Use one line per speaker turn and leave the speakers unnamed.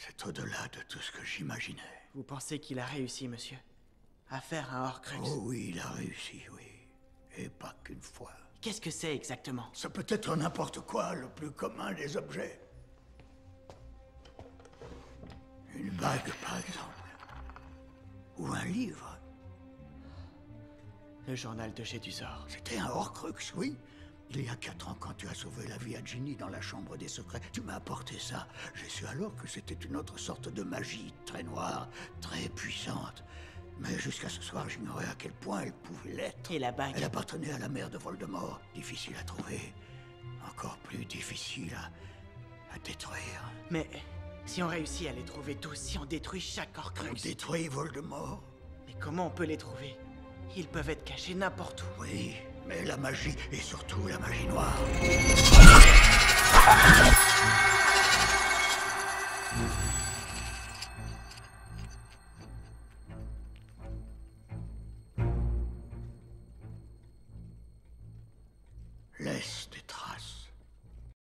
C'est au-delà de tout ce que j'imaginais.
Vous pensez qu'il a réussi, monsieur À faire un Horcrux?
Oh oui, il a réussi, oui. Et pas qu'une fois.
Qu'est-ce que c'est exactement?
Ça peut être n'importe quoi, le plus commun des objets. Une bague, par exemple. Ou un livre.
Le journal de Gédusor.
C'était un Horcrux, oui. Il y a quatre ans, quand tu as sauvé la vie à Ginny dans la chambre des secrets, tu m'as apporté ça. J'ai su alors que c'était une autre sorte de magie, très noire, très puissante. Mais jusqu'à ce soir, j'ignorais à quel point elle pouvait l'être.
Et la bague
Elle appartenait à la mère de Voldemort. Difficile à trouver. Encore plus difficile à, à détruire.
Mais si on réussit à les trouver tous, si on détruit chaque
On
Horcrux,
détruit Voldemort
mais comment on peut les trouver? Ils peuvent être cachés n'importe où.
Oui, mais la magie et surtout la magie noire.